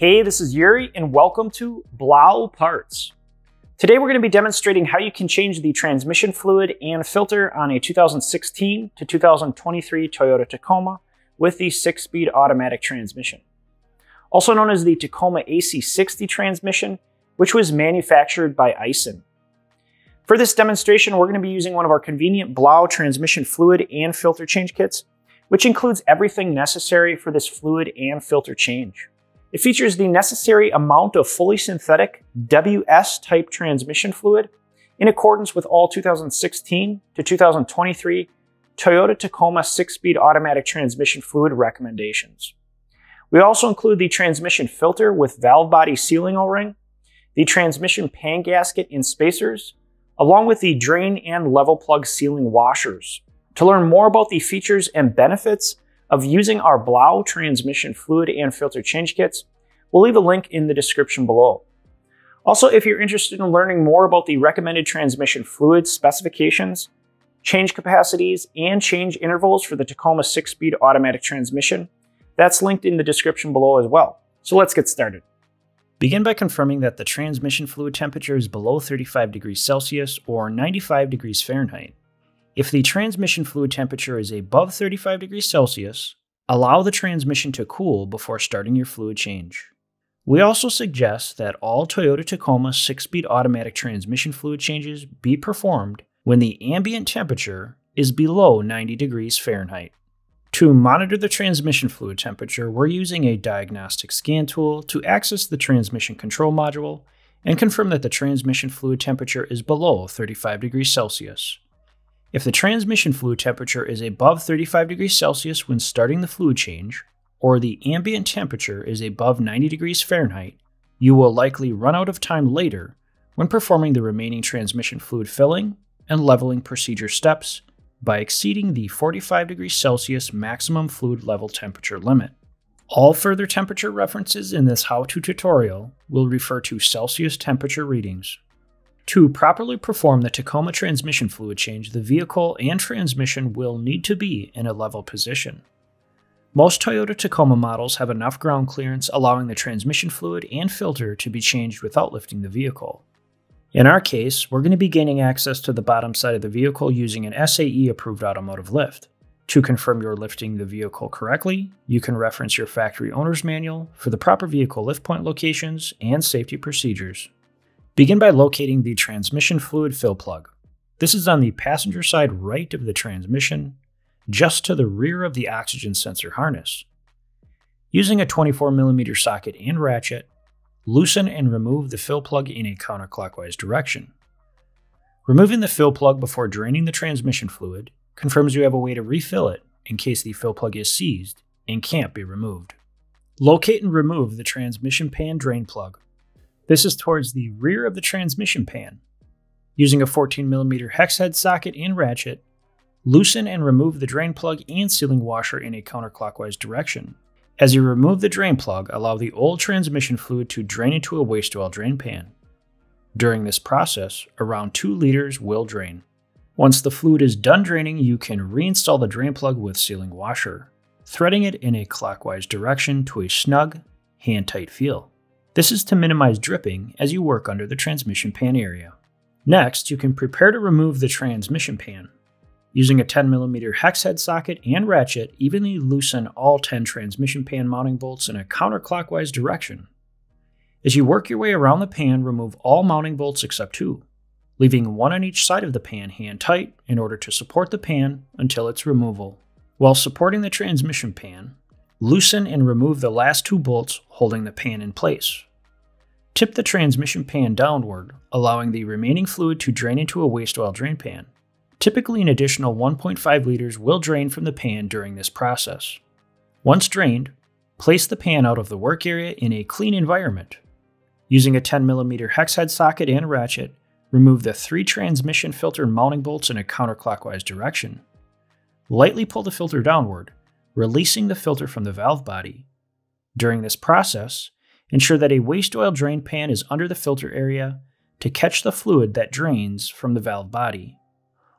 Hey, this is Yuri and welcome to Blauparts. Today we're going to be demonstrating how you can change the transmission fluid and filter on a 2016 to 2023 Toyota Tacoma with the 6-speed automatic transmission. Also known as the Tacoma AC60 transmission, which was manufactured by Aisin. For this demonstration, we're going to be using one of our convenient Blau transmission fluid and filter change kits, which includes everything necessary for this fluid and filter change. It features the necessary amount of fully synthetic WS-type transmission fluid in accordance with all 2016 to 2023 Toyota Tacoma 6-speed automatic transmission fluid recommendations. We also include the transmission filter with valve body sealing O-ring, the transmission pan gasket and spacers, along with the drain and level plug sealing washers. To learn more about the features and benefits of using our Blau transmission fluid and filter change kits, we'll leave a link in the description below. Also, if you're interested in learning more about the recommended transmission fluid specifications, change capacities, and change intervals for the Tacoma 6-speed automatic transmission, that's linked in the description below as well. So let's get started. Begin by confirming that the transmission fluid temperature is below 35 degrees Celsius or 95 degrees Fahrenheit. If the transmission fluid temperature is above 35 degrees Celsius, allow the transmission to cool before starting your fluid change. We also suggest that all Toyota Tacoma 6-speed automatic transmission fluid changes be performed when the ambient temperature is below 90 degrees Fahrenheit. To monitor the transmission fluid temperature, we're using a diagnostic scan tool to access the transmission control module and confirm that the transmission fluid temperature is below 35 degrees Celsius. If the transmission fluid temperature is above 35 degrees Celsius when starting the fluid change, or the ambient temperature is above 90 degrees Fahrenheit, you will likely run out of time later when performing the remaining transmission fluid filling and leveling procedure steps by exceeding the 45 degrees Celsius maximum fluid level temperature limit. All further temperature references in this how-to tutorial will refer to Celsius temperature readings. To properly perform the Tacoma transmission fluid change, the vehicle and transmission will need to be in a level position. Most Toyota Tacoma models have enough ground clearance allowing the transmission fluid and filter to be changed without lifting the vehicle. In our case, we're going to be gaining access to the bottom side of the vehicle using an SAE approved automotive lift. To confirm you're lifting the vehicle correctly, you can reference your factory owner's manual for the proper vehicle lift point locations and safety procedures. Begin by locating the transmission fluid fill plug. This is on the passenger side right of the transmission, just to the rear of the oxygen sensor harness. Using a 24mm socket and ratchet, loosen and remove the fill plug in a counterclockwise direction. Removing the fill plug before draining the transmission fluid confirms you have a way to refill it in case the fill plug is seized and can't be removed. Locate and remove the transmission pan drain plug this is towards the rear of the transmission pan. Using a 14mm hex head socket and ratchet, loosen and remove the drain plug and sealing washer in a counterclockwise direction. As you remove the drain plug, allow the old transmission fluid to drain into a waste oil drain pan. During this process, around 2 liters will drain. Once the fluid is done draining, you can reinstall the drain plug with sealing washer, threading it in a clockwise direction to a snug, hand-tight feel. This is to minimize dripping as you work under the transmission pan area. Next, you can prepare to remove the transmission pan. Using a 10mm hex head socket and ratchet, evenly loosen all 10 transmission pan mounting bolts in a counterclockwise direction. As you work your way around the pan, remove all mounting bolts except two, leaving one on each side of the pan hand tight in order to support the pan until its removal. While supporting the transmission pan, Loosen and remove the last two bolts holding the pan in place. Tip the transmission pan downward, allowing the remaining fluid to drain into a waste oil drain pan. Typically, an additional 1.5 liters will drain from the pan during this process. Once drained, place the pan out of the work area in a clean environment. Using a 10mm hex head socket and ratchet, remove the three transmission filter mounting bolts in a counterclockwise direction. Lightly pull the filter downward, releasing the filter from the valve body. During this process, ensure that a waste oil drain pan is under the filter area to catch the fluid that drains from the valve body.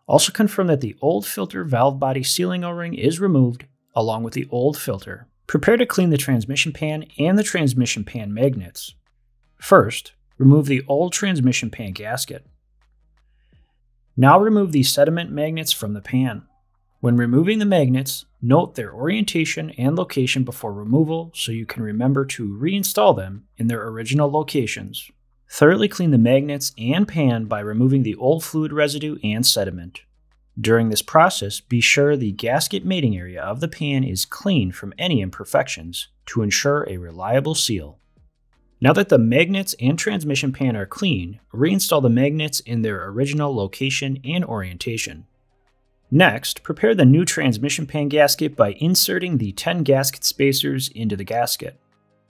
Also confirm that the old filter valve body sealing O-ring is removed along with the old filter Prepare to clean the transmission pan and the transmission pan magnets. First, remove the old transmission pan gasket. Now remove the sediment magnets from the pan. When removing the magnets, note their orientation and location before removal so you can remember to reinstall them in their original locations. Thoroughly clean the magnets and pan by removing the old fluid residue and sediment. During this process, be sure the gasket mating area of the pan is clean from any imperfections to ensure a reliable seal. Now that the magnets and transmission pan are clean, reinstall the magnets in their original location and orientation. Next, prepare the new transmission pan gasket by inserting the 10 gasket spacers into the gasket.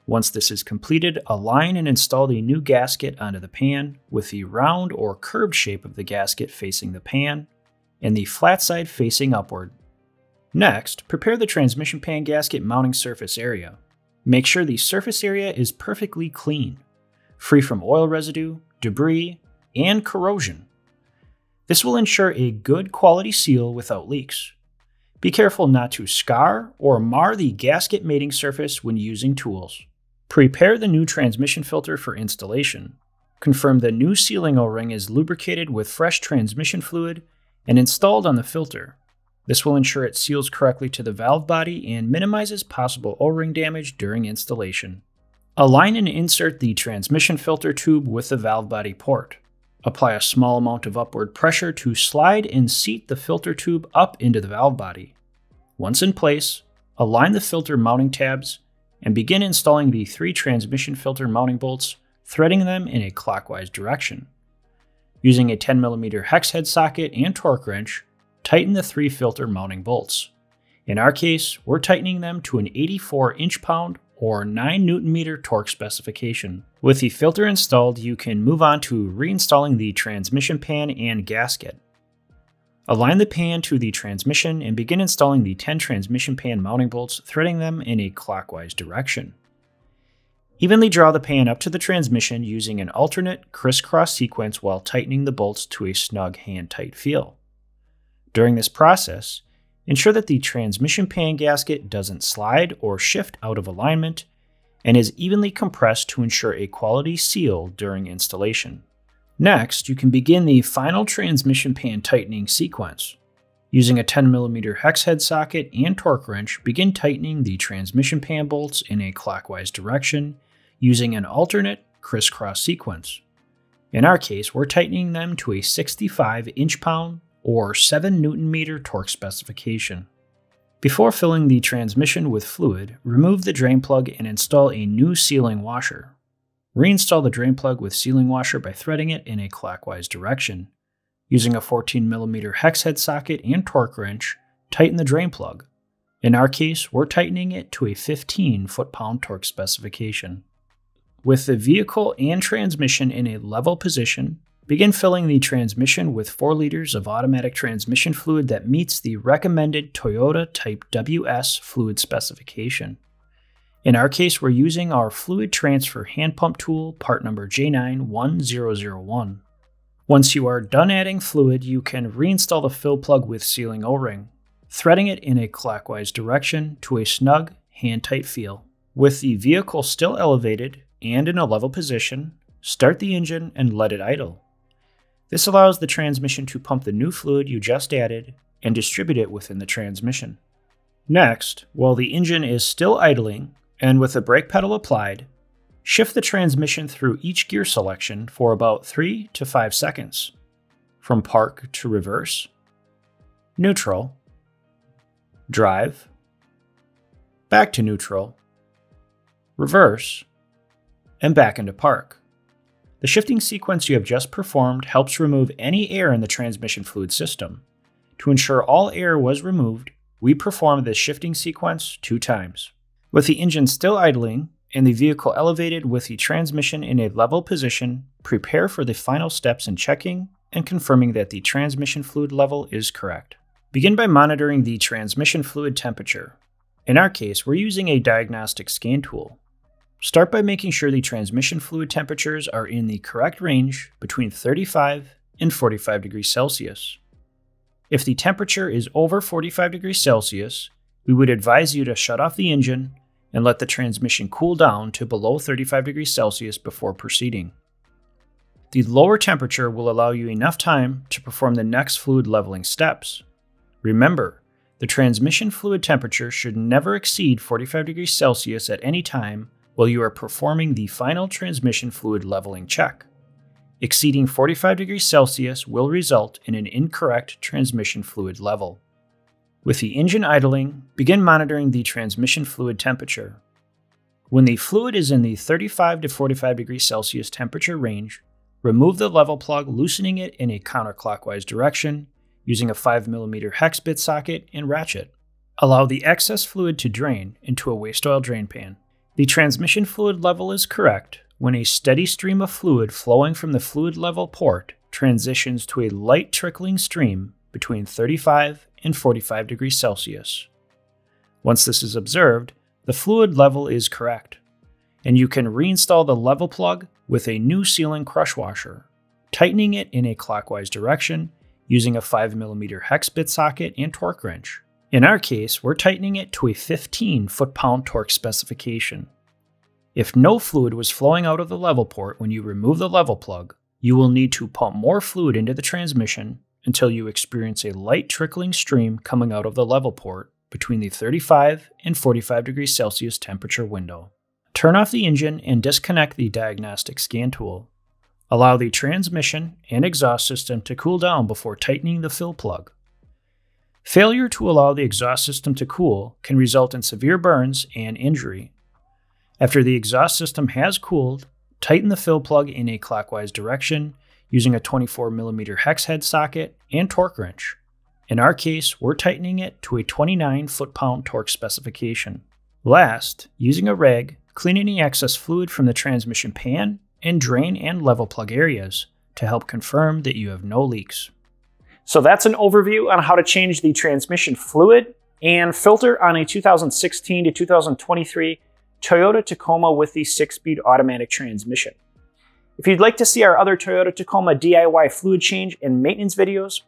Once this is completed, align and install the new gasket onto the pan with the round or curved shape of the gasket facing the pan and the flat side facing upward. Next, prepare the transmission pan gasket mounting surface area. Make sure the surface area is perfectly clean, free from oil residue, debris, and corrosion. This will ensure a good quality seal without leaks. Be careful not to scar or mar the gasket mating surface when using tools. Prepare the new transmission filter for installation. Confirm the new sealing O-ring is lubricated with fresh transmission fluid and installed on the filter. This will ensure it seals correctly to the valve body and minimizes possible O-ring damage during installation. Align and insert the transmission filter tube with the valve body port. Apply a small amount of upward pressure to slide and seat the filter tube up into the valve body. Once in place, align the filter mounting tabs and begin installing the three transmission filter mounting bolts, threading them in a clockwise direction. Using a 10mm hex head socket and torque wrench, tighten the three filter mounting bolts. In our case, we're tightening them to an 84 inch pound or 9 newton meter torque specification. With the filter installed, you can move on to reinstalling the transmission pan and gasket. Align the pan to the transmission and begin installing the 10 transmission pan mounting bolts, threading them in a clockwise direction. Evenly draw the pan up to the transmission using an alternate crisscross sequence while tightening the bolts to a snug hand-tight feel. During this process, ensure that the transmission pan gasket doesn't slide or shift out of alignment and is evenly compressed to ensure a quality seal during installation. Next, you can begin the final transmission pan tightening sequence. Using a 10mm hex head socket and torque wrench, begin tightening the transmission pan bolts in a clockwise direction using an alternate crisscross sequence. In our case, we're tightening them to a 65 inch pound or 7 newton meter torque specification. Before filling the transmission with fluid, remove the drain plug and install a new sealing washer. Reinstall the drain plug with sealing washer by threading it in a clockwise direction. Using a 14mm hex head socket and torque wrench, tighten the drain plug. In our case, we're tightening it to a 15 foot pound torque specification. With the vehicle and transmission in a level position, begin filling the transmission with 4 liters of automatic transmission fluid that meets the recommended Toyota Type WS fluid specification. In our case, we're using our fluid transfer hand pump tool, part number J91001. Once you are done adding fluid, you can reinstall the fill plug with sealing O-ring, threading it in a clockwise direction to a snug, hand-tight feel. With the vehicle still elevated, and in a level position, start the engine and let it idle. This allows the transmission to pump the new fluid you just added and distribute it within the transmission. Next, while the engine is still idling and with the brake pedal applied, shift the transmission through each gear selection for about 3 to 5 seconds, from park to reverse, neutral, drive, back to neutral, reverse, and back into park. The shifting sequence you have just performed helps remove any air in the transmission fluid system. To ensure all air was removed, we performed this shifting sequence two times. With the engine still idling and the vehicle elevated with the transmission in a level position, prepare for the final steps in checking and confirming that the transmission fluid level is correct. Begin by monitoring the transmission fluid temperature. In our case, we're using a diagnostic scan tool. Start by making sure the transmission fluid temperatures are in the correct range between 35 and 45 degrees Celsius. If the temperature is over 45 degrees Celsius, we would advise you to shut off the engine and let the transmission cool down to below 35 degrees Celsius before proceeding. The lower temperature will allow you enough time to perform the next fluid leveling steps. Remember, the transmission fluid temperature should never exceed 45 degrees Celsius at any time while you are performing the final transmission fluid leveling check. Exceeding 45 degrees Celsius will result in an incorrect transmission fluid level. With the engine idling, begin monitoring the transmission fluid temperature. When the fluid is in the 35 to 45 degrees Celsius temperature range, remove the level plug, loosening it in a counterclockwise direction using a 5mm hex bit socket and ratchet. Allow the excess fluid to drain into a waste oil drain pan. The transmission fluid level is correct when a steady stream of fluid flowing from the fluid level port transitions to a light trickling stream between 35 and 45 degrees Celsius. Once this is observed, the fluid level is correct, and you can reinstall the level plug with a new sealing crush washer, tightening it in a clockwise direction using a 5mm hex bit socket and torque wrench. In our case, we're tightening it to a 15 foot pound torque specification. If no fluid was flowing out of the level port when you remove the level plug, you will need to pump more fluid into the transmission until you experience a light trickling stream coming out of the level port between the 35 and 45 degrees Celsius temperature window. Turn off the engine and disconnect the diagnostic scan tool. Allow the transmission and exhaust system to cool down before tightening the fill plug. Failure to allow the exhaust system to cool can result in severe burns and injury, after the exhaust system has cooled, tighten the fill plug in a clockwise direction using a 24mm hex head socket and torque wrench. In our case, we're tightening it to a 29 foot-pound torque specification. Last, using a rag, clean any excess fluid from the transmission pan and drain and level plug areas to help confirm that you have no leaks. So that's an overview on how to change the transmission fluid and filter on a 2016 to 2023 Toyota Tacoma with the six-speed automatic transmission. If you'd like to see our other Toyota Tacoma DIY fluid change and maintenance videos,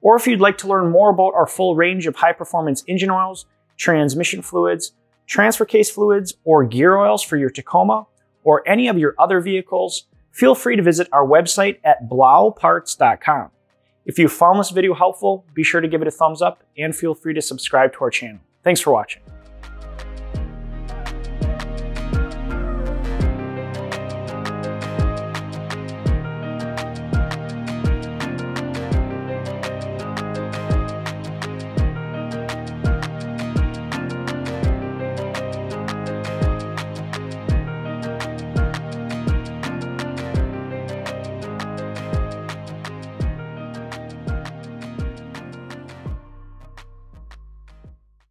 or if you'd like to learn more about our full range of high-performance engine oils, transmission fluids, transfer case fluids, or gear oils for your Tacoma, or any of your other vehicles, feel free to visit our website at blauparts.com. If you found this video helpful, be sure to give it a thumbs up and feel free to subscribe to our channel. Thanks for watching.